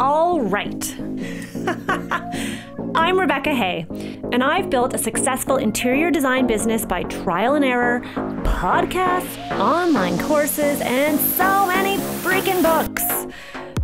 All right. I'm Rebecca Hay, and I've built a successful interior design business by trial and error, podcasts, online courses, and so many freaking books.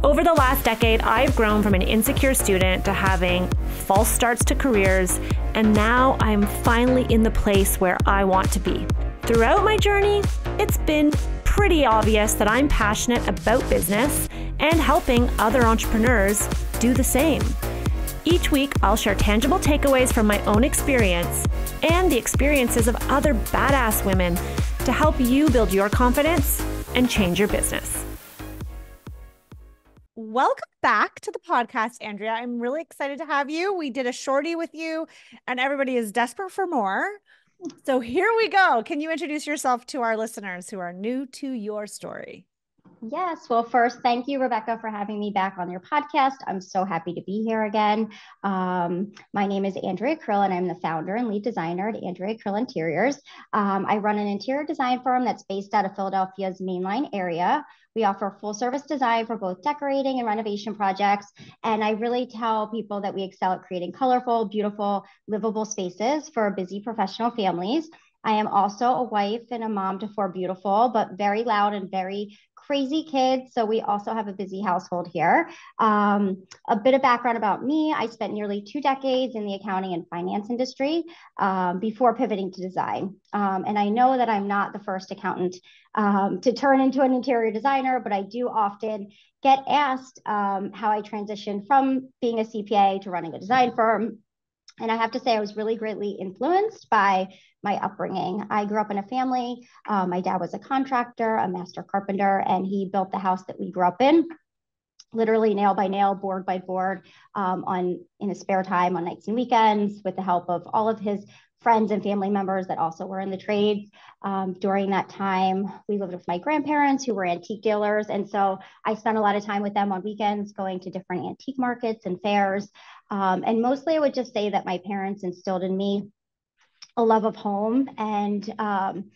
Over the last decade, I've grown from an insecure student to having false starts to careers, and now I'm finally in the place where I want to be. Throughout my journey, it's been pretty obvious that I'm passionate about business and helping other entrepreneurs do the same. Each week, I'll share tangible takeaways from my own experience and the experiences of other badass women to help you build your confidence and change your business. Welcome back to the podcast, Andrea. I'm really excited to have you. We did a shorty with you, and everybody is desperate for more. So here we go. Can you introduce yourself to our listeners who are new to your story? Yes. Well, first, thank you, Rebecca, for having me back on your podcast. I'm so happy to be here again. Um, my name is Andrea Krill, and I'm the founder and lead designer at Andrea Krill Interiors. Um, I run an interior design firm that's based out of Philadelphia's Main Line area. We offer full service design for both decorating and renovation projects. And I really tell people that we excel at creating colorful, beautiful, livable spaces for busy professional families. I am also a wife and a mom to four beautiful, but very loud and very crazy kids. So we also have a busy household here. Um, a bit of background about me I spent nearly two decades in the accounting and finance industry um, before pivoting to design. Um, and I know that I'm not the first accountant um, to turn into an interior designer, but I do often get asked um, how I transitioned from being a CPA to running a design firm. And I have to say, I was really greatly influenced by my upbringing. I grew up in a family. Um, my dad was a contractor, a master carpenter, and he built the house that we grew up in literally nail by nail, board by board, um, on in his spare time on nights and weekends, with the help of all of his friends and family members that also were in the trades. Um, during that time, we lived with my grandparents who were antique dealers, and so I spent a lot of time with them on weekends, going to different antique markets and fairs. Um, and mostly, I would just say that my parents instilled in me a love of home and um,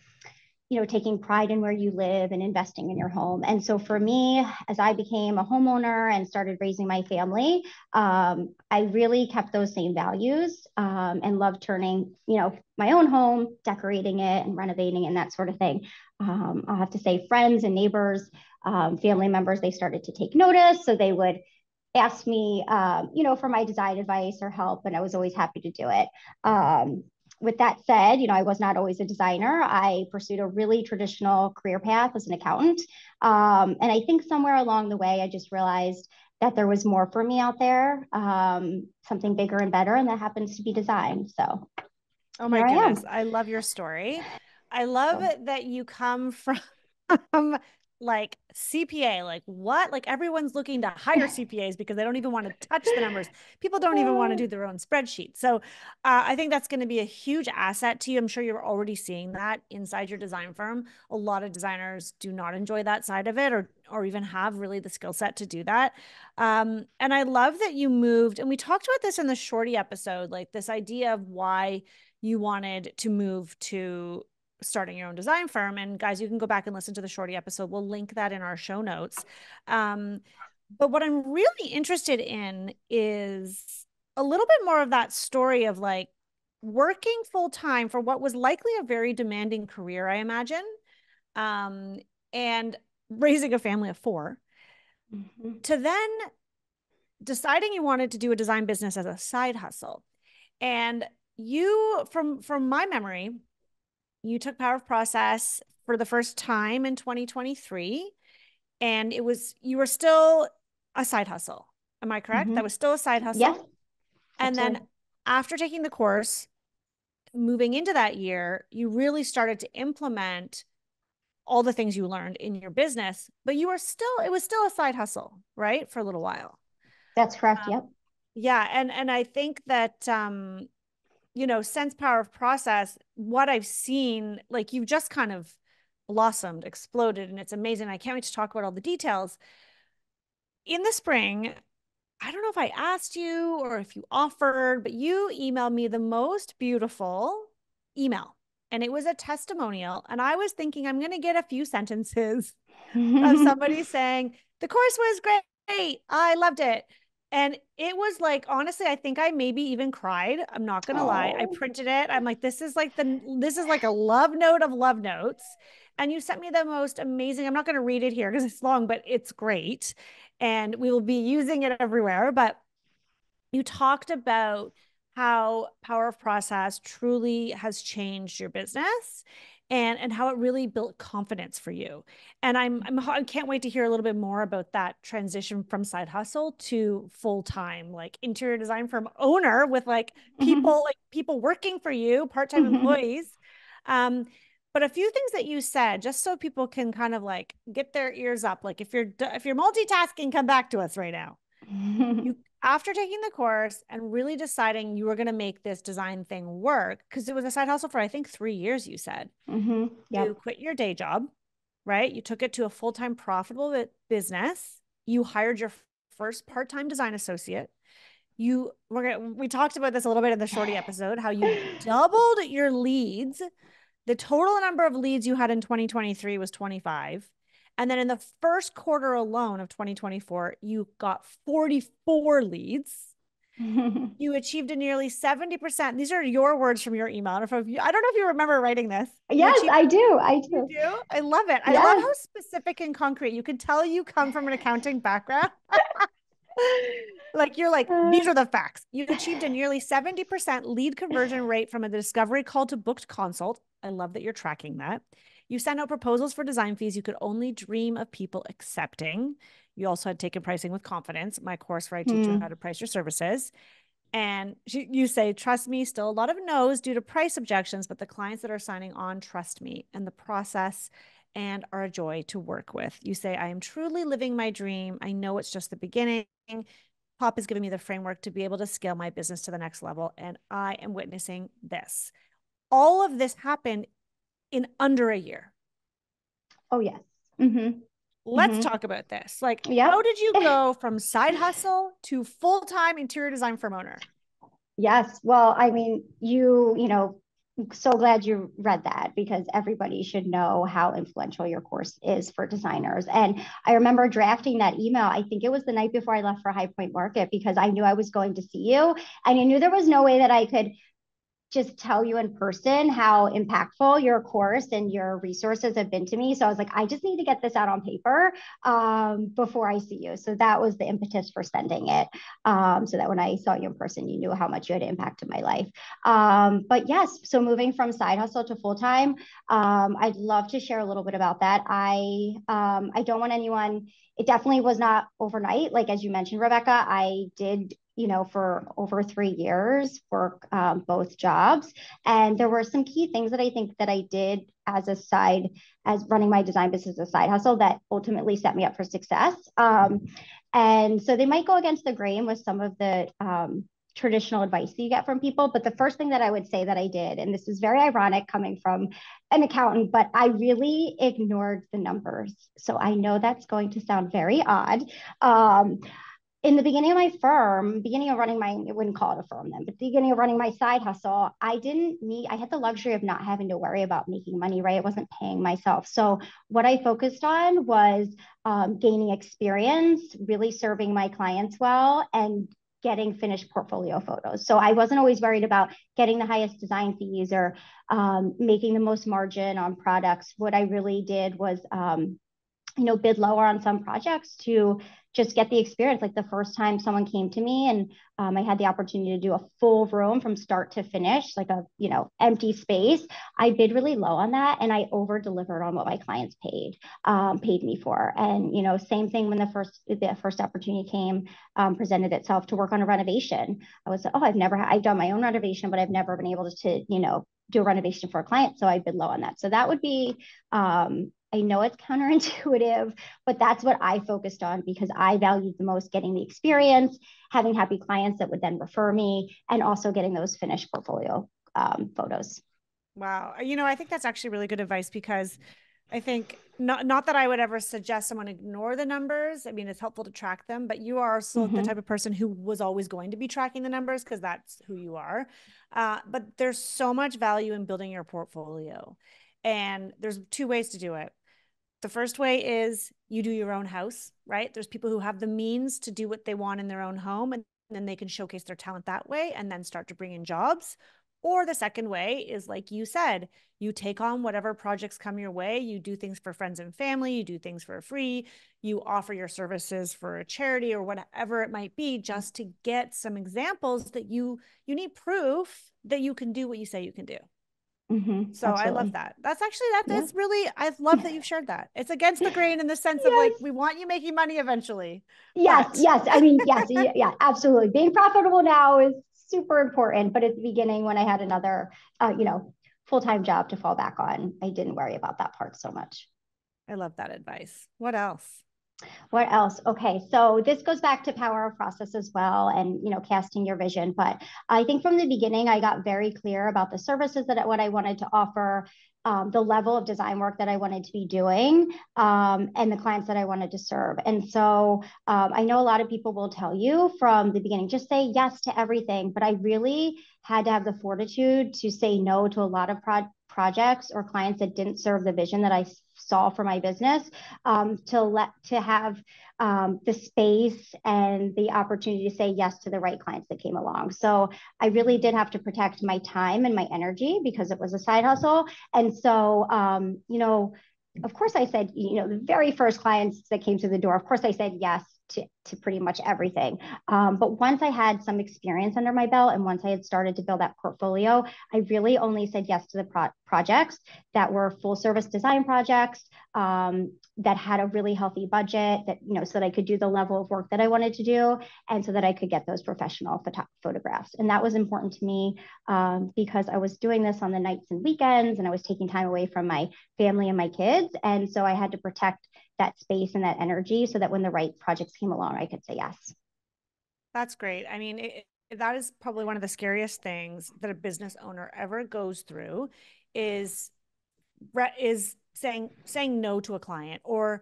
you know taking pride in where you live and investing in your home. And so for me as i became a homeowner and started raising my family um, i really kept those same values um, and loved turning you know my own home decorating it and renovating and that sort of thing. Um, i'll have to say friends and neighbors um, family members they started to take notice. So they would ask me um, you know for my design advice or help and i was always happy to do it. Um, with that said, you know, I was not always a designer. I pursued a really traditional career path as an accountant. Um, and I think somewhere along the way, I just realized that there was more for me out there, um, something bigger and better, and that happens to be design. So, oh my goodness, I, I, love your story. I love oh. that you come from like CPA, like what? Like everyone's looking to hire CPAs because they don't even want to touch the numbers. People don't even want to do their own spreadsheet. So uh, I think that's going to be a huge asset to you. I'm sure you're already seeing that inside your design firm. A lot of designers do not enjoy that side of it or or even have really the skill set to do that. Um, and I love that you moved, and we talked about this in the shorty episode, like this idea of why you wanted to move to starting your own design firm. And guys, you can go back and listen to the shorty episode. We'll link that in our show notes. Um, but what I'm really interested in is a little bit more of that story of like working full time for what was likely a very demanding career, I imagine, um, and raising a family of 4 mm-hmm. to then deciding you wanted to do a design business as a side hustle. And you, from from my memory, you took Power of Process for the first time in 2023 and it was you were still a side hustle. Am i correct? Mm-hmm. that was still a side hustle? Yeah. And then after taking the course moving into that year you really started to implement all the things you learned in your business but you were still it was still a side hustle right for a little while. That's correct um, yep. yeah and and i think that um you know, sense power of process, what I've seen, like you've just kind of blossomed, exploded, and it's amazing. I can't wait to talk about all the details. In the spring, I don't know if I asked you or if you offered, but you emailed me the most beautiful email. And it was a testimonial. And I was thinking, I'm going to get a few sentences of somebody saying, the course was great I loved it. And it was like, honestly, I think I maybe even cried. I'm not gonna lie. I oh. printed it. I'm like, this is like the this is like a love note of love notes. And you sent me the most amazing. I'm not gonna read it here because it's long, but it's great. And we will be using it everywhere. But you talked about how power of process truly has changed your business and and how it really built confidence for you. And I'm, I'm I can't wait to hear a little bit more about that transition from side hustle to full time like interior design firm owner with like mm-hmm. people mm-hmm. like people working for you, part time mm-hmm. employees. Um, but a few things that you said, just so people can kind of like get their ears up. Like if you're if you're multitasking, come back to us right now. you after taking the course and really deciding you were going to make this design thing work because it was a side hustle for i think three years you said. Mm-hmm. yep. you quit your day job right? You took it to a full-time profitable business. You hired your first part-time design associate. You we're gonna, we talked about this a little bit in the shorty episode how you doubled your leads. The total number of leads you had in 2023 was 25 and then in the first quarter alone of 2024, you got 44 leads. you achieved a nearly 70%. These are your words from your email. I don't know if you, don't know if you remember writing this. Yes, achieved, I do. I do. do. I love it. Yes. I love how specific and concrete. You can tell you come from an accounting background. like you're like, uh. these are the facts. You achieved a nearly 70% lead conversion rate from a discovery call to booked consult. I love that you're tracking that. You sent out proposals for design fees you could only dream of people accepting. You also had taken pricing with confidence, my course where I teach mm. you hmm. how to price your services. And you say, trust me, still a lot of no's due to price objections, but the clients that are signing on trust me and the process and are a joy to work with. You say, I am truly living my dream. I know it's just the beginning. Pop has given me the framework to be able to scale my business to the next level. And I am witnessing this. All of this happened in under a year. Oh, yes. Mm-hmm. Let's mm-hmm. talk about this. Like, yep. how did you go from side hustle to full time interior design firm owner? Yes. Well, I mean, you, you know, so glad you read that because everybody should know how influential your course is for designers. And I remember drafting that email. I think it was the night before I left for High Point Market because I knew I was going to see you. And I knew there was no way that I could just tell you in person how impactful your course and your resources have been to me. So I was like, I just need to get this out on paper um, before I see you. So that was the impetus for sending it. Um, so that when I saw you in person, you knew how much you had impacted my life. Um, but yes, so moving from side hustle to full time, um, I'd love to share a little bit about that. I um, I don't want anyone. It definitely was not overnight. Like as you mentioned, Rebecca, I did you know, for over three years, work um, both jobs. And there were some key things that I think that I did as a side, as running my design business as a side hustle that ultimately set me up for success. Um, and so they might go against the grain with some of the um, traditional advice that you get from people. But the first thing that I would say that I did, and this is very ironic coming from an accountant, but I really ignored the numbers. So I know that's going to sound very odd. Um, in the beginning of my firm, beginning of running my, I wouldn't call it a firm then, but beginning of running my side hustle, I didn't need, I had the luxury of not having to worry about making money, right? I wasn't paying myself. So what I focused on was um, gaining experience, really serving my clients well, and getting finished portfolio photos. So I wasn't always worried about getting the highest design fees or um, making the most margin on products. What I really did was, um, you know, bid lower on some projects to just get the experience. Like the first time someone came to me and um, I had the opportunity to do a full room from start to finish, like a you know empty space. I bid really low on that, and I over delivered on what my clients paid um, paid me for. And you know, same thing when the first the first opportunity came um, presented itself to work on a renovation. I was like, oh I've never I've done my own renovation, but I've never been able to, to you know do a renovation for a client. So I bid low on that. So that would be um, I know it's counterintuitive, but that's what I focused on because I valued the most getting the experience, having happy clients that would then refer me, and also getting those finished portfolio um, photos. Wow. You know, I think that's actually really good advice because I think not not that I would ever suggest someone ignore the numbers. I mean, it's helpful to track them, but you are also mm-hmm. the type of person who was always going to be tracking the numbers because that's who you are. Uh, but there's so much value in building your portfolio, and there's two ways to do it the first way is you do your own house, right? There's people who have the means to do what they want in their own home and then they can showcase their talent that way and then start to bring in jobs. Or the second way is like you said, you take on whatever projects come your way, you do things for friends and family, you do things for free, you offer your services for a charity or whatever it might be just to get some examples that you you need proof that you can do what you say you can do. Mm-hmm, so absolutely. I love that. That's actually that. That's yeah. really I love that you've shared that. It's against the grain in the sense yes. of like we want you making money eventually. Yes, but. yes. I mean, yes, yeah, absolutely. Being profitable now is super important. But at the beginning, when I had another, uh, you know, full time job to fall back on, I didn't worry about that part so much. I love that advice. What else? What else? Okay, so this goes back to power of process as well, and you know, casting your vision. But I think from the beginning, I got very clear about the services that what I wanted to offer, um, the level of design work that I wanted to be doing, um, and the clients that I wanted to serve. And so um, I know a lot of people will tell you from the beginning, just say yes to everything. But I really had to have the fortitude to say no to a lot of pro- projects or clients that didn't serve the vision that I saw for my business um, to let to have um, the space and the opportunity to say yes to the right clients that came along. So I really did have to protect my time and my energy because it was a side hustle. And so, um, you know, of course I said, you know, the very first clients that came to the door, of course I said yes to, to pretty much everything. Um, but once I had some experience under my belt and once I had started to build that portfolio, I really only said yes to the pro- projects that were full service design projects um, that had a really healthy budget that, you know, so that I could do the level of work that I wanted to do and so that I could get those professional photo- photographs. And that was important to me um, because I was doing this on the nights and weekends and I was taking time away from my family and my kids. And so I had to protect that space and that energy so that when the right projects came along, I could say yes. That's great. I mean, it, that is probably one of the scariest things that a business owner ever goes through is is saying saying no to a client or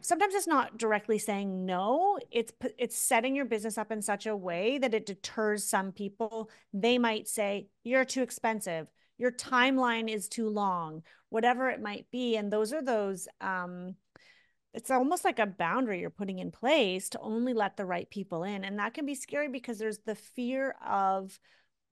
sometimes it's not directly saying no it's it's setting your business up in such a way that it deters some people they might say you're too expensive your timeline is too long whatever it might be and those are those um it's almost like a boundary you're putting in place to only let the right people in and that can be scary because there's the fear of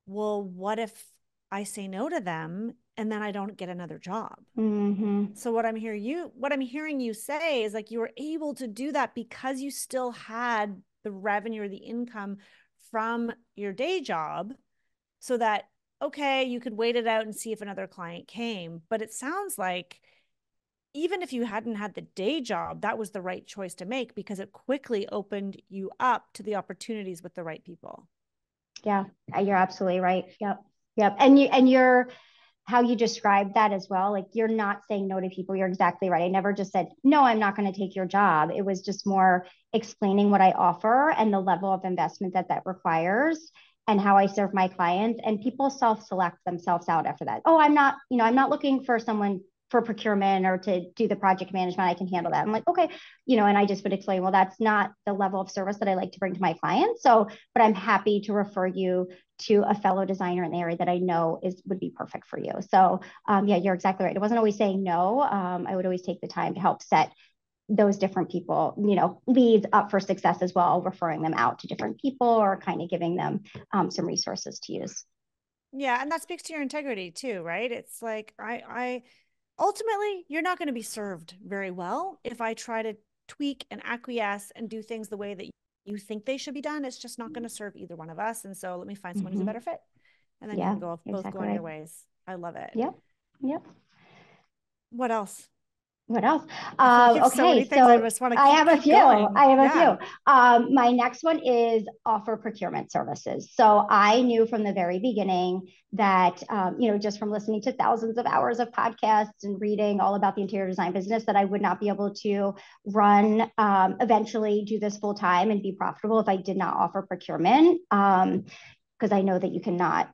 well what if i say no to them and then i don't get another job mm-hmm. so what i'm hearing you what i'm hearing you say is like you were able to do that because you still had the revenue or the income from your day job so that okay you could wait it out and see if another client came but it sounds like even if you hadn't had the day job, that was the right choice to make because it quickly opened you up to the opportunities with the right people. Yeah, uh, you're absolutely right. Yep. Yep. And you and you're how you described that as well. Like you're not saying no to people. You're exactly right. I never just said, no, I'm not going to take your job. It was just more explaining what I offer and the level of investment that that requires and how I serve my clients. And people self select themselves out after that. Oh, I'm not, you know, I'm not looking for someone for procurement or to do the project management, I can handle that. I'm like, okay, you know, and I just would explain, well, that's not the level of service that I like to bring to my clients. So, but I'm happy to refer you to a fellow designer in the area that I know is would be perfect for you. So, um, yeah, you're exactly right. It wasn't always saying no. Um, I would always take the time to help set those different people, you know, leads up for success as well, referring them out to different people or kind of giving them um, some resources to use. Yeah, and that speaks to your integrity too, right? It's like I I ultimately you're not going to be served very well if I try to tweak and acquiesce and do things the way that you think they should be done. It's just not going to serve either one of us. And so let me find someone mm-hmm. who's a mm-hmm. better fit. And then yeah, you can go both exactly going your ways. I love it. Yep. Yep. What else? What else? Um, okay, so, so I, just want to I have a few. Going. I have yeah. a few. Um, my next one is offer procurement services. So I knew from the very beginning that, um, you know, just from listening to thousands of hours of podcasts and reading all about the interior design business, that I would not be able to run, um, eventually do this full time and be profitable if I did not offer procurement. Because I know that you cannot,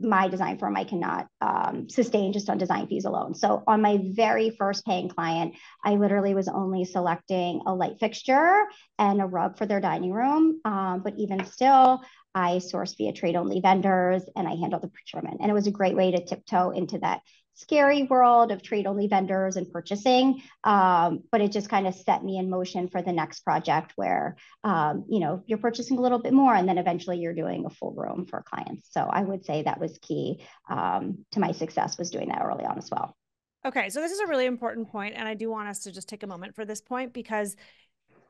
my design firm, I cannot um, sustain just on design fees alone. So on my very first paying client, I literally was only selecting a light fixture and a rug for their dining room. Um, but even still, I sourced via trade only vendors and I handled the procurement. And it was a great way to tiptoe into that scary world of trade only vendors and purchasing. Um, but it just kind of set me in motion for the next project where, um, you know, you're purchasing a little bit more and then eventually you're doing a full room for clients. So I would say that was key um, to my success was doing that early on as well. Okay. So this is a really important point, And I do want us to just take a moment for this point because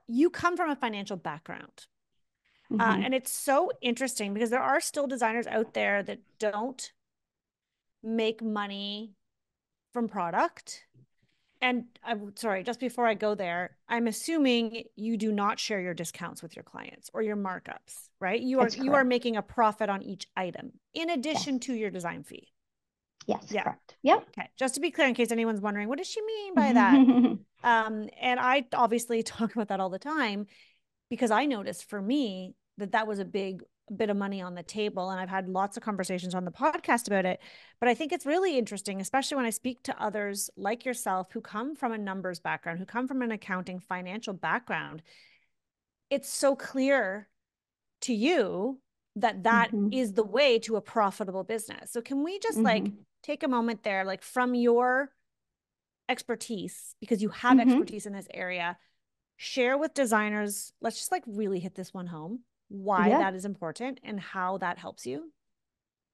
you come from a financial background. Uh, mm-hmm. Uh, and it's so interesting because there are still designers out there that don't make money from product. And I'm sorry, just before I go there, I'm assuming you do not share your discounts with your clients or your markups, right? You are you are making a profit on each item in addition yes. to your design fee. Yes, yeah. correct. Yep. Okay. Just to be clear, in case anyone's wondering, what does she mean by that? um, and I obviously talk about that all the time because I noticed for me that that was a big bit of money on the table. And I've had lots of conversations on the podcast about it. But I think it's really interesting, especially when I speak to others like yourself who come from a numbers background, who come from an accounting financial background. It's so clear to you that that mm-hmm. is the way to a profitable business. So can we just mm-hmm. like take a moment there, like from your expertise, because you have mm-hmm. expertise in this area, share with designers. Let's just like really hit this one home why yeah. that is important and how that helps you.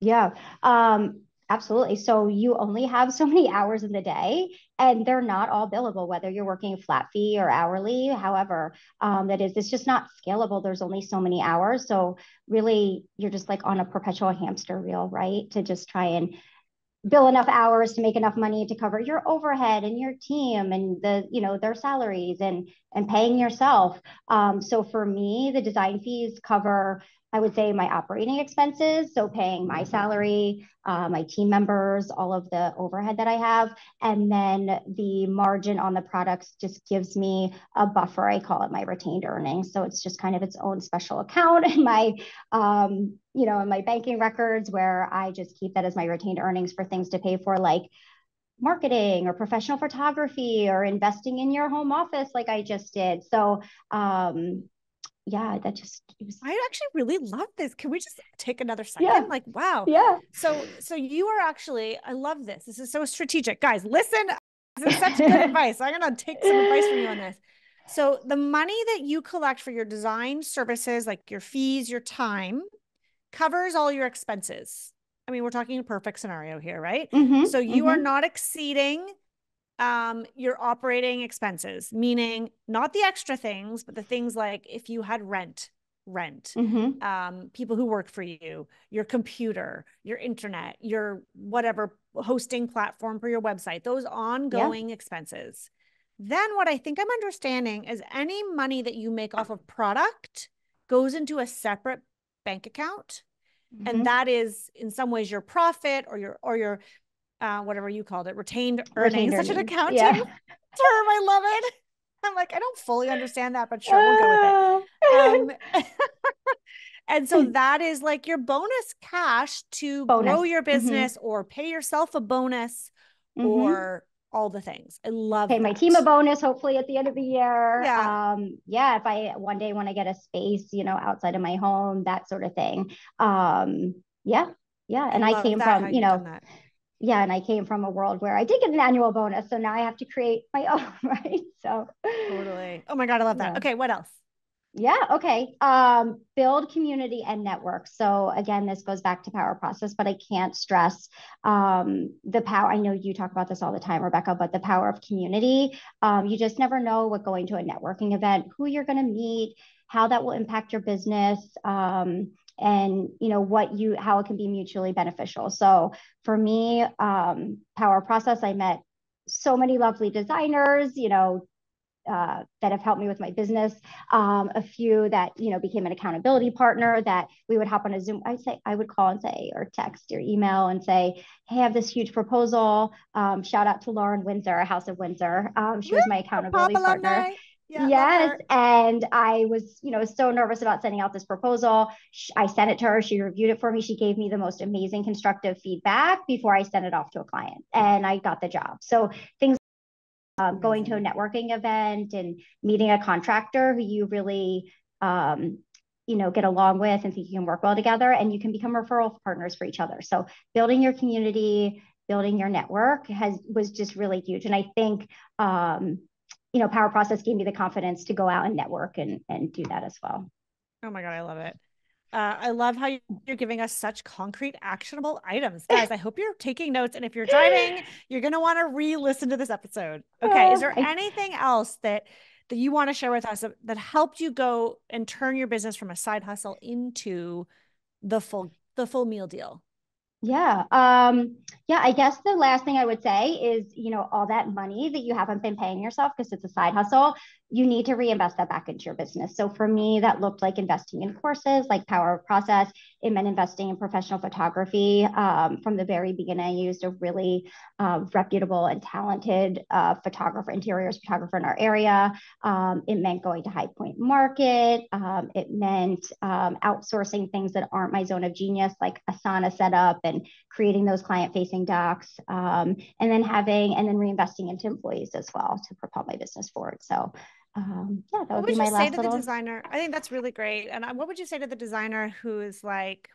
Yeah. Um, Absolutely. So you only have so many hours in the day, and they're not all billable, whether you're working flat fee or hourly. However, um, that is, it's just not scalable. There's only so many hours. So really, you're just like on a perpetual hamster wheel, right? To just try and bill enough hours to make enough money to cover your overhead and your team and the you know their salaries and and paying yourself. Um, so for me the design fees cover I would say my operating expenses, so paying my salary, uh, my team members, all of the overhead that I have. And then the margin on the products just gives me a buffer. I call it my retained earnings. So it's just kind of its own special account in my, um, you know, in my banking records where I just keep that as my retained earnings for things to pay for like marketing or professional photography or investing in your home office like I just did. So um, yeah, that just was... I actually really love this. Can we just take another second? Yeah. Like, wow. Yeah. So so you are actually, I love this. This is so strategic. Guys, listen. This is such good advice. I'm gonna take some advice from you on this. So the money that you collect for your design services, like your fees, your time, covers all your expenses. I mean, we're talking a perfect scenario here, right? Mm-hmm, so you mm-hmm. are not exceeding um your operating expenses meaning not the extra things but the things like if you had rent rent mm-hmm. um people who work for you your computer your internet your whatever hosting platform for your website those ongoing yeah. expenses then what i think i'm understanding is any money that you make off of product goes into a separate bank account mm-hmm. and that is in some ways your profit or your or your uh, whatever you called it, retained earnings, retained such earnings. an accounting yeah. term. I love it. I'm like, I don't fully understand that, but sure, we'll go with it. Um, and so that is like your bonus cash to bonus. grow your mm-hmm. business mm-hmm. or pay yourself a bonus mm-hmm. or all the things. I love pay that. my team a bonus, hopefully at the end of the year. Yeah. Um, yeah. If I one day want to get a space, you know, outside of my home, that sort of thing. Um, yeah. Yeah. And I, I came from, you know, yeah, and I came from a world where I did get an annual bonus. So now I have to create my own, right? So totally. Oh my God, I love that. Yeah. Okay, what else? Yeah, okay. Um, build community and network. So again, this goes back to power process, but I can't stress um, the power. I know you talk about this all the time, Rebecca, but the power of community. Um, you just never know what going to a networking event, who you're going to meet, how that will impact your business. Um, and you know what you how it can be mutually beneficial. So for me um, power process i met so many lovely designers you know uh, that have helped me with my business. Um, a few that you know became an accountability partner that we would hop on a zoom I'd say i would call and say or text or email and say hey i have this huge proposal. Um, shout out to lauren windsor house of windsor. Um, she was my accountability partner yeah, yes. And I was, you know, so nervous about sending out this proposal. I sent it to her. She reviewed it for me. She gave me the most amazing constructive feedback before I sent it off to a client and I got the job. So things um, going to a networking event and meeting a contractor who you really, um, you know, get along with and think you can work well together and you can become referral partners for each other. So building your community, building your network has was just really huge. And I think um, you know, Power Process gave me the confidence to go out and network and and do that as well. Oh my god, I love it. Uh, I love how you're giving us such concrete, actionable items, guys. I hope you're taking notes, and if you're driving, you're gonna want to re-listen to this episode. Okay, is there anything else that that you want to share with us that, that helped you go and turn your business from a side hustle into the full the full meal deal? Yeah. Um, yeah, I guess the last thing I would say is, you know, all that money that you haven't been paying yourself because it's a side hustle, you need to reinvest that back into your business. So for me, that looked like investing in courses like Power of Process. It meant investing in professional photography. Um, from the very beginning, I used a really uh, reputable and talented uh, photographer, interiors photographer in our area. Um, it meant going to High Point Market. Um, it meant um, outsourcing things that aren't my zone of genius, like Asana setup and creating those client facing docs. Um, and then having, and then reinvesting into employees as well to propel my business forward. So um, yeah, that would, would be my last little. designer? I think that's really great. And what would you say to the designer who is like,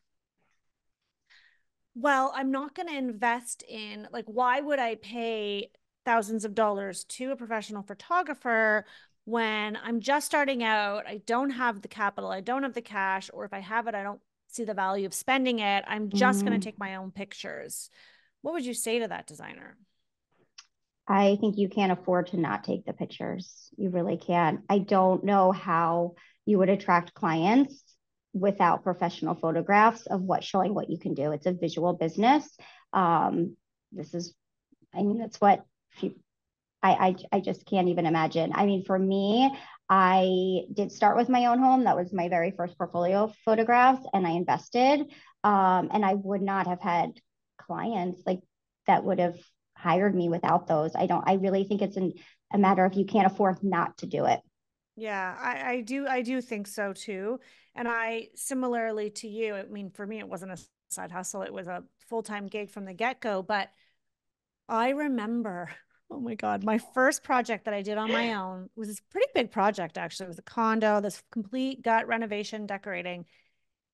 well, I'm not going to invest in like, why would I pay thousands of dollars to a professional photographer when I'm just starting out? I don't have the capital, I don't have the cash, or if I have it, I don't see the value of spending it. I'm just mm-hmm. going to take my own pictures. What would you say to that designer? I think you can't afford to not take the pictures. You really can't. I don't know how you would attract clients without professional photographs of what showing what you can do. It's a visual business. Um, this is, I mean, that's what I, I I just can't even imagine. I mean, for me, I did start with my own home. That was my very first portfolio of photographs, and I invested. Um, and I would not have had clients like that would have hired me without those. I don't, I really think it's an, a matter of you can't afford not to do it. Yeah, I, I do. I do think so too. And I, similarly to you, I mean, for me, it wasn't a side hustle, it was a full time gig from the get go. But I remember, oh my God, my first project that I did on my own was this pretty big project, actually. It was a condo, this complete gut renovation, decorating.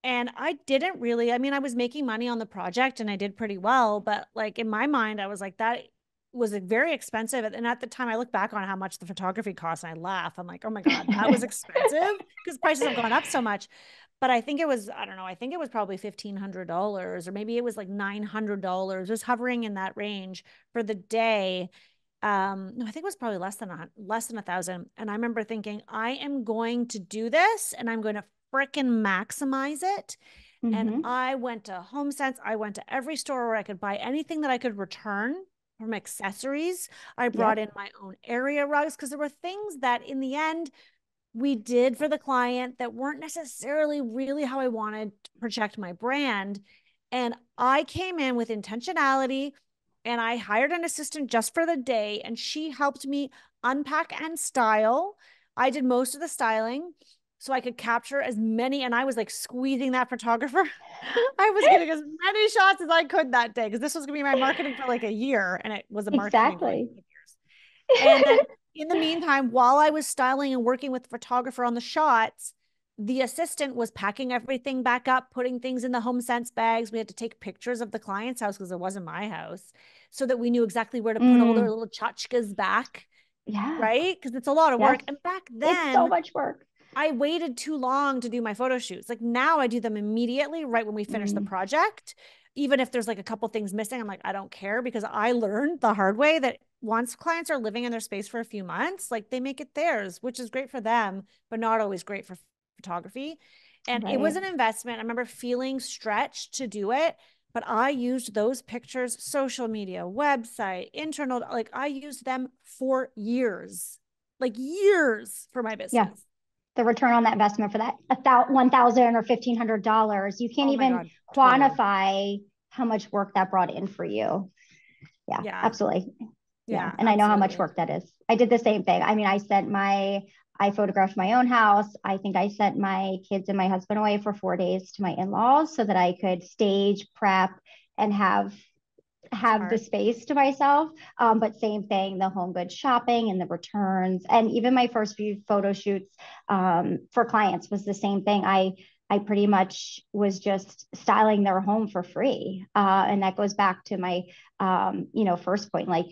And I didn't really, I mean, I was making money on the project and I did pretty well, but like in my mind, I was like, that was very expensive. And at the time, I look back on how much the photography cost and I laugh. I'm like, oh my God, that was expensive because prices have gone up so much. But I think it was, I don't know, I think it was probably $1,500 or maybe it was like $900, just hovering in that range for the day. Um, no, I think it was probably less than a less than a thousand. And I remember thinking, I am going to do this and I'm going to freaking maximize it. Mm-hmm. And I went to HomeSense. I went to every store where I could buy anything that I could return from accessories. I brought yep. in my own area rugs because there were things that in the end we did for the client that weren't necessarily really how I wanted to project my brand. And I came in with intentionality and I hired an assistant just for the day and she helped me unpack and style. I did most of the styling so I could capture as many. And I was like squeezing that photographer. I was getting as many shots as I could that day because this was gonna be my marketing for like a year, and it was a marketing exactly. And then in the meantime, while I was styling and working with the photographer on the shots, the assistant was packing everything back up, putting things in the HomeSense bags. We had to take pictures of the client's house because it wasn't my house, so that we knew exactly where to put mm. all their little tchotchkes back. Yeah. Right? Because it's a lot of yes. work. And back then, it's so much work. I waited too long to do my photo shoots. Like now I do them immediately right when we finish mm-hmm. the project. Even if there's like a couple things missing, I'm like, I don't care because I learned the hard way that once clients are living in their space for a few months, like they make it theirs, which is great for them, but not always great for photography. And right. it was an investment. I remember feeling stretched to do it, but I used those pictures, social media, website, internal, like I used them for years, like years for my business. Yeah the return on that investment for that one thousand or fifteen hundred dollars. You can't oh even God, quantify totally. how much work that brought in for you. Yeah, yeah. absolutely. Yeah, yeah. and absolutely. I know how much work that is. I did the same thing. I mean, I sent my I photographed my own house. I think I sent my kids and my husband away for four days to my in-laws so that I could stage, prep, and have have the space to myself. Um, but same thing, the HomeGoods shopping and the returns, and even my first few photo shoots um, for clients was the same thing. I I pretty much was just styling their home for free. Uh, and that goes back to my, um, you know, first point, like,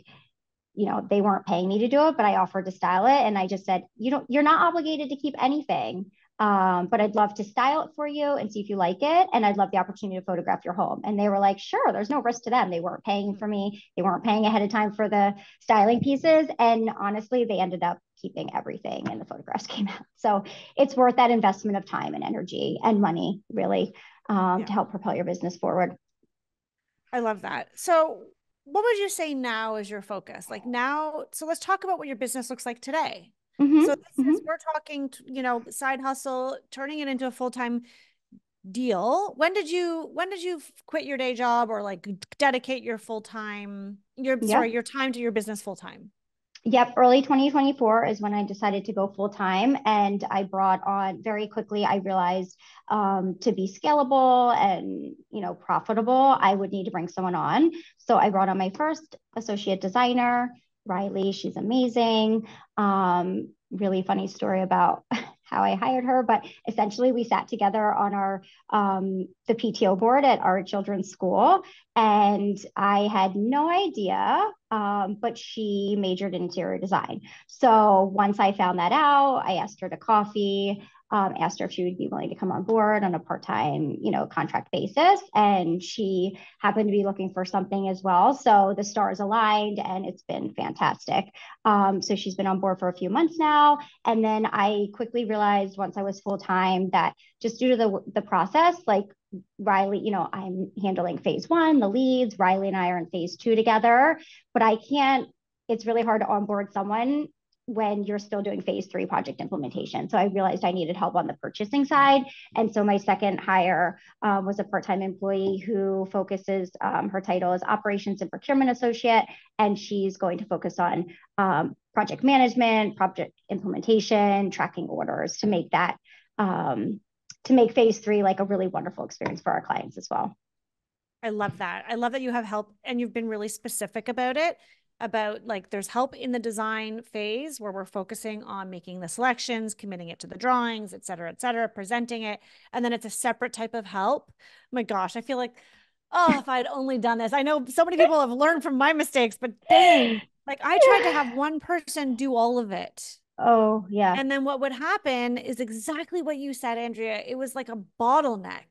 you know, they weren't paying me to do it, but I offered to style it. And I just said, you don't, you're not obligated to keep anything. Um, but I'd love to style it for you and see if you like it. And I'd love the opportunity to photograph your home. And they were like, sure, there's no risk to them. They weren't paying for me. They weren't paying ahead of time for the styling pieces. And honestly, they ended up keeping everything and the photographs came out. So it's worth that investment of time and energy and money really um, yeah. to help propel your business forward. I love that. So what would you say now is your focus? Like now, so let's talk about what your business looks like today. Mm-hmm, so mm-hmm. is, we're talking, you know, side hustle, turning it into a full time deal. When did you when did you quit your day job or like dedicate your full time your yep. sorry your time to your business full time? Yep, early 2024 is when I decided to go full time, and I brought on very quickly. I realized um, to be scalable and you know profitable, I would need to bring someone on. So I brought on my first associate designer, Riley. She's amazing. Um, really funny story about how I hired her, but essentially we sat together on our um, the PTO board at our children's school, and I had no idea, um, but she majored in interior design. So once I found that out, I asked her to coffee um, asked her if she would be willing to come on board on a part-time, you know, contract basis. And she happened to be looking for something as well. So the stars aligned and it's been fantastic. Um, so she's been on board for a few months now. And then I quickly realized once I was full-time that just due to the, the process, like Riley, you know, I'm handling phase one, the leads, Riley and I are in phase two together, but I can't, it's really hard to onboard someone when you're still doing phase three project implementation. So I realized I needed help on the purchasing side. And so my second hire um, was a part time employee who focuses, um, her title is Operations and Procurement Associate, and she's going to focus on um, project management, project implementation, tracking orders to make that. Um, to make phase three like a really wonderful experience for our clients as well. I love that. I love that you have help and you've been really specific about it about like there's help in the design phase where we're focusing on making the selections, committing it to the drawings, et cetera, et cetera, presenting it. And then it's a separate type of help. My gosh, I feel like, oh, if I'd only done this. I know so many people have learned from my mistakes, but dang, like I tried to have one person do all of it. Oh, yeah. And then what would happen is exactly what you said, Andrea. It was like a bottleneck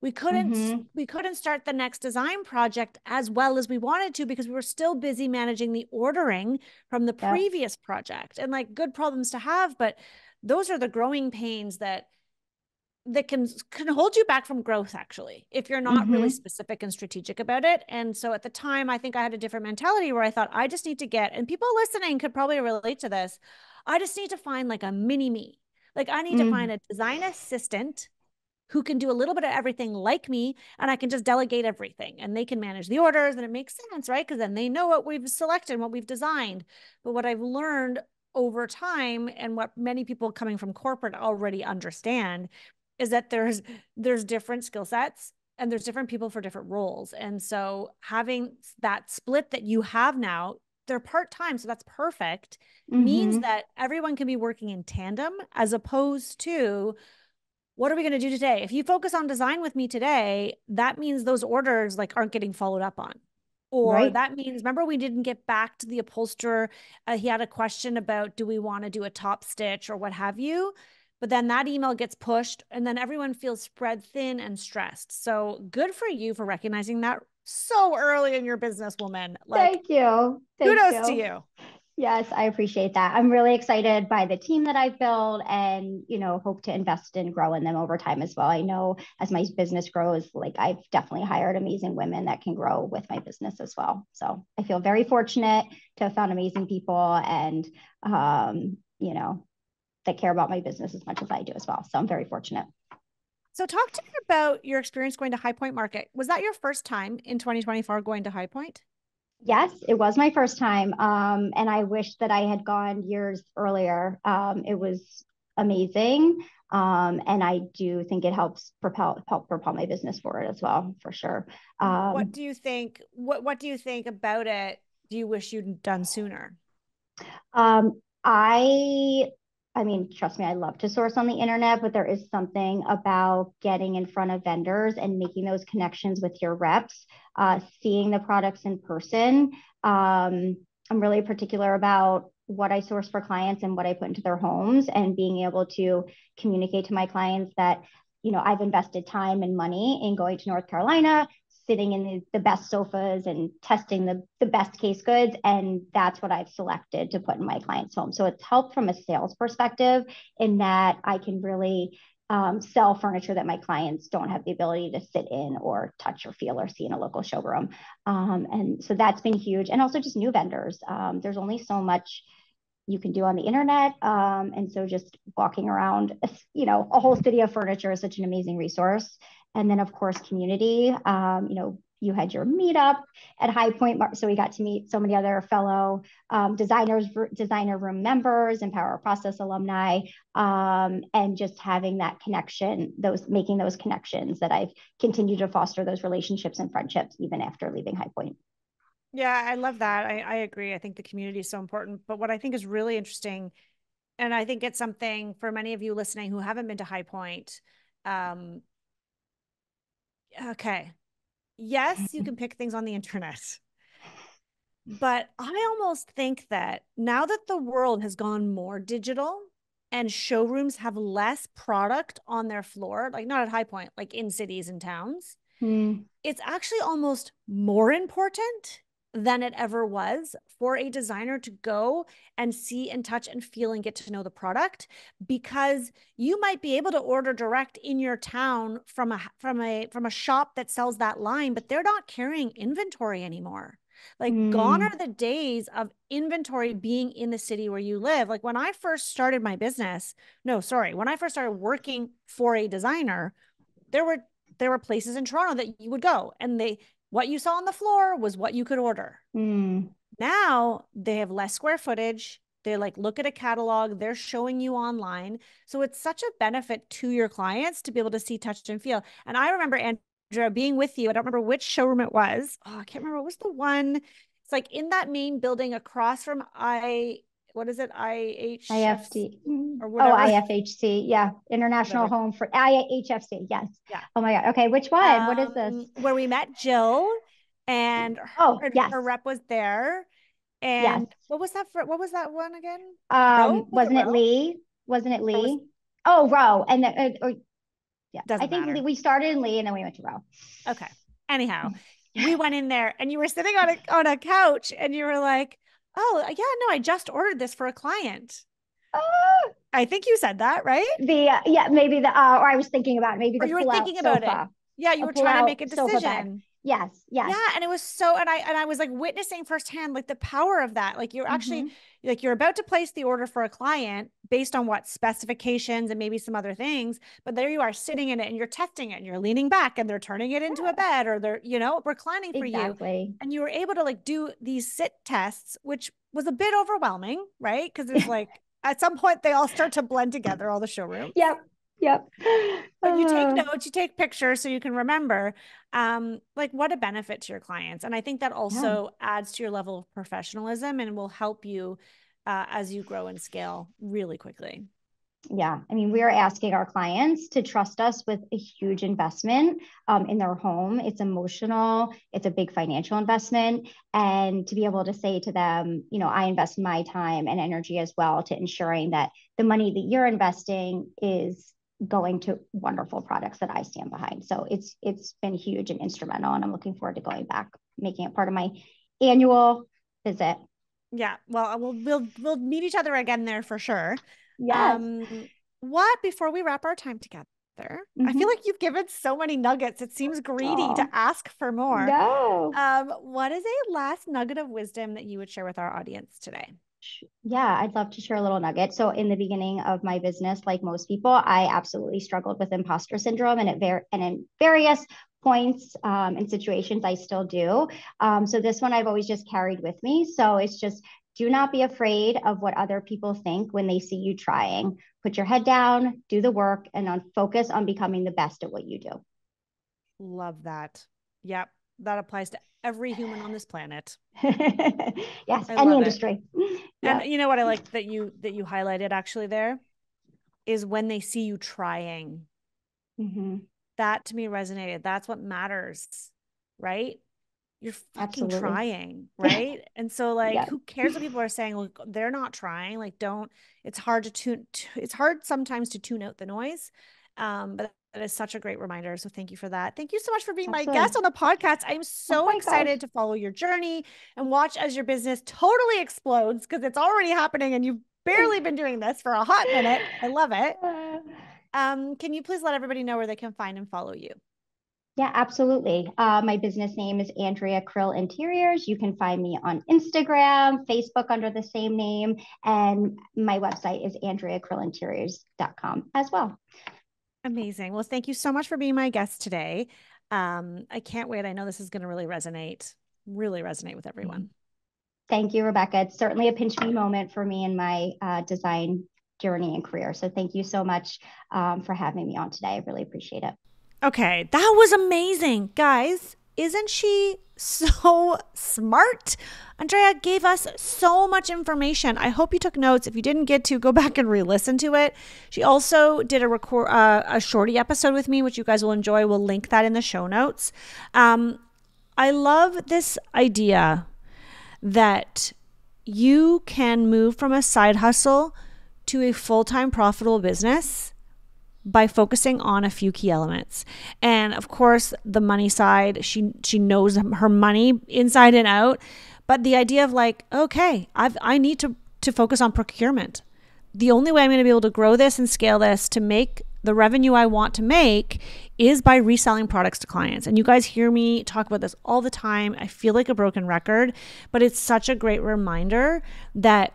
we couldn't mm-hmm. we couldn't start the next design project as well as we wanted to because we were still busy managing the ordering from the yeah. previous project and like good problems to have but those are the growing pains that that can can hold you back from growth actually if you're not mm-hmm. really specific and strategic about it and so at the time i think i had a different mentality where i thought i just need to get and people listening could probably relate to this i just need to find like a mini me like i need mm-hmm. to find a design assistant who can do a little bit of everything like me and I can just delegate everything and they can manage the orders and it makes sense, right? Because then they know what we've selected, what we've designed. But what I've learned over time and what many people coming from corporate already understand is that there's there's different skill sets and there's different people for different roles. And so having that split that you have now, they're part-time, so that's perfect, mm-hmm. means that everyone can be working in tandem as opposed to what are we going to do today? If you focus on design with me today, that means those orders like aren't getting followed up on. Or right. that means, remember, we didn't get back to the upholsterer. Uh, he had a question about do we want to do a top stitch or what have you? But then that email gets pushed, and then everyone feels spread thin and stressed. So good for you for recognizing that so early in your business, woman. Like, Thank you. Thank kudos you. to you. Yes, I appreciate that. I'm really excited by the team that I've built and, you know, hope to invest and grow in them over time as well. I know as my business grows, like I've definitely hired amazing women that can grow with my business as well. So I feel very fortunate to have found amazing people and, um, you know, that care about my business as much as I do as well. So I'm very fortunate. So talk to me about your experience going to High Point Market. Was that your first time in 2024 going to High Point? Yes, it was my first time. Um, and I wish that I had gone years earlier. Um, it was amazing. Um, and I do think it helps propel help propel my business forward as well, for sure. Um, what do you think? What What do you think about it? Do you wish you'd done sooner? Um, I I mean, trust me, I love to source on the internet, but there is something about getting in front of vendors and making those connections with your reps, uh, seeing the products in person. Um, I'm really particular about what I source for clients and what I put into their homes and being able to communicate to my clients that, you know, I've invested time and money in going to North Carolina, sitting in the, the best sofas and testing the, the best case goods. And that's what I've selected to put in my client's home. So it's helped from a sales perspective in that I can really um, sell furniture that my clients don't have the ability to sit in or touch or feel or see in a local showroom. Um, and so that's been huge. And also just new vendors. Um, there's only so much you can do on the internet. Um, and so just walking around, you know, a whole city of furniture is such an amazing resource. And then, of course, community. Um, you know, you had your meetup at High Point, so we got to meet so many other fellow um, designers, designer room members, and Power Process alumni, um, and just having that connection, those making those connections that I've continued to foster those relationships and friendships even after leaving High Point. Yeah, I love that. I, I agree. I think the community is so important. But what I think is really interesting, and I think it's something for many of you listening who haven't been to High Point, um, okay, yes, you can pick things on the internet. But I almost think that now that the world has gone more digital and showrooms have less product on their floor, like not at High Point, like in cities and towns, mm. it's actually almost more important than it ever was for a designer to go and see and touch and feel and get to know the product because you might be able to order direct in your town from a from a from a shop that sells that line but they're not carrying inventory anymore like mm. gone are the days of inventory being in the city where you live like when i first started my business no sorry when i first started working for a designer there were there were places in Toronto that you would go and they what you saw on the floor was what you could order. Mm. Now they have less square footage. They like look at a catalog, they're showing you online. So it's such a benefit to your clients to be able to see, touch, and feel. And I remember Andrea being with you. I don't remember which showroom it was. Oh, I can't remember. What was the one? It's like in that main building across from I what is it? IH IFT or oh, whatever. Oh, IFHC. Yeah. International whatever. Home for IHFC. Yes. Yeah. Oh my God. Okay. Which one? Um, what is this? Um, where we met Jill and her, oh, yes. her rep was there. And yes. what was that for? What was that one again? Um, was not it, it Lee? Wasn't it Lee? Was... Oh, Rowe. And then, uh, or, yeah, Doesn't I think matter. we started in Lee and then we went to Rowe. Okay. Anyhow, we went in there and you were sitting on a on a couch and you were like, oh yeah no i just ordered this for a client. Uh, i think you said that right? The uh, yeah maybe the uh, or i was thinking about it, maybe the you were thinking about sofa. it yeah you were trying to make a decision yes yes yeah and it was so and i and i was like witnessing firsthand like the power of that like you're actually mm-hmm. like you're about to place the order for a client based on what specifications and maybe some other things but there you are sitting in it and you're testing it and you're leaning back and they're turning it into yeah. a bed or they're you know reclining for exactly. you and you were able to like do these sit tests which was a bit overwhelming right because it's like at some point they all start to blend together all the showrooms yep Yep. But you take uh. notes, you take pictures so you can remember um like what a benefit to your clients. And I think that also yeah. adds to your level of professionalism and will help you uh, as you grow and scale really quickly. Yeah, I mean, we are asking our clients to trust us with a huge investment um, in their home. It's emotional, it's a big financial investment. And to be able to say to them, you know, I invest my time and energy as well to ensuring that the money that you're investing is going to wonderful products that I stand behind. So it's it's been huge and instrumental, and I'm looking forward to going back, making it part of my annual visit. Yeah, well, we'll we'll we'll meet each other again there for sure. Yeah. Um, what before we wrap our time together? Mm-hmm. I feel mm-hmm. like you've given so many nuggets. It seems greedy Aww. to ask for more. No. Um, what is a last nugget of wisdom that you would share with our audience today? Yeah, I'd love to share a little nugget. So, in the beginning of my business, like most people, I absolutely struggled with imposter syndrome, and at ver- and in various points um, and situations, I still do. Um, so, this one I've always just carried with me. So, it's just do not be afraid of what other people think when they see you trying. Put your head down, do the work, and on focus on becoming the best at what you do. Love that. Yep, that applies to every human on this planet. yes, I any industry. Yeah. And you know what I like that you that you highlighted actually there is when they see you trying. Mm-hmm. That to me resonated. That's what matters, right? You're fucking Absolutely. trying, right? and so, like, yeah. who cares what people are saying? Like, they're not trying. Like, don't. It's hard to tune. It's hard sometimes to tune out the noise. Um, but that is such a great reminder. So thank you for that. Thank you so much for being Absolutely. my guest on the podcast. I'm so oh excited gosh. to follow your journey and watch as your business totally explodes because it's already happening and you've barely been doing this for a hot minute. I love it. Um, can you please let everybody know where they can find and follow you? Yeah, absolutely. Uh, my business name is Andrea Krill Interiors. You can find me on Instagram, Facebook under the same name, and my website is andreakrillinteriors.com as well. Amazing. Well, thank you so much for being my guest today. Um, I can't wait. I know this is going to really resonate, really resonate with everyone. Thank you, Rebecca. It's certainly a pinch me moment for me in my uh, design journey and career. So thank you so much um, for having me on today. I really appreciate it. Okay, that was amazing. Guys, isn't she so smart? Andrea gave us so much information. I hope you took notes. If you didn't get to, go back and re-listen to it. She also did a record uh, a shorty episode with me, which you guys will enjoy. We'll link that in the show notes. Um, I love this idea that you can move from a side hustle to a full-time profitable business by focusing on a few key elements. And of course, the money side, she she knows her money inside and out, but the idea of like, okay, I've I need to to focus on procurement. The only way I'm going to be able to grow this and scale this to make the revenue I want to make is by reselling products to clients. And you guys hear me talk about this all the time. I feel like a broken record, but it's such a great reminder that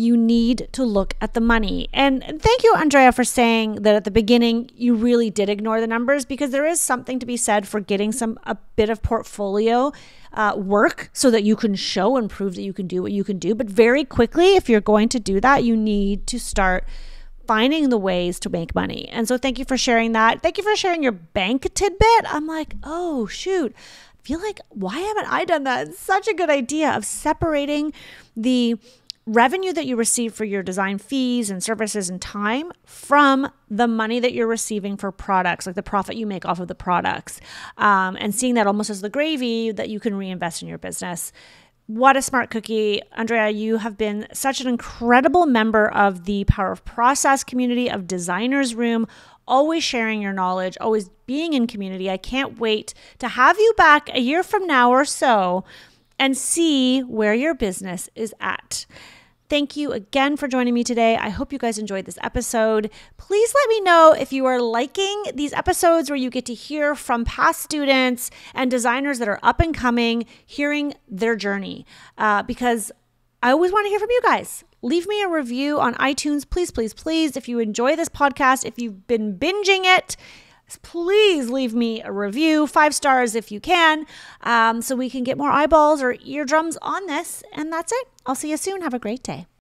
you need to look at the money. And, thank you, Andrea, for saying that at the beginning you really did ignore the numbers because there is something to be said for getting some a bit of portfolio uh, work so that you can show and prove that you can do what you can do. But very quickly, if you're going to do that, you need to start finding the ways to make money. And so thank you for sharing that. Thank you for sharing your bank tidbit. I'm like, oh shoot. I feel like why haven't I done that? It's such a good idea of separating the revenue that you receive for your design fees and services and time from the money that you're receiving for products, like the profit you make off of the products, um, and seeing that almost as the gravy that you can reinvest in your business. What a smart cookie. Andrea, you have been such an incredible member of the Power of Process community of Designers Room, always sharing your knowledge, always being in community. I can't wait to have you back a year from now or so and see where your business is at. Thank you again for joining me today. I hope you guys enjoyed this episode. Please let me know if you are liking these episodes where you get to hear from past students and designers that are up and coming, hearing their journey, uh, because I always want to hear from you guys. Leave me a review on iTunes, please, please, please. If you enjoy this podcast, if you've been binging it, please leave me a review, five stars if you can, um, so we can get more eyeballs or eardrums on this. And that's it. I'll see you soon. Have a great day.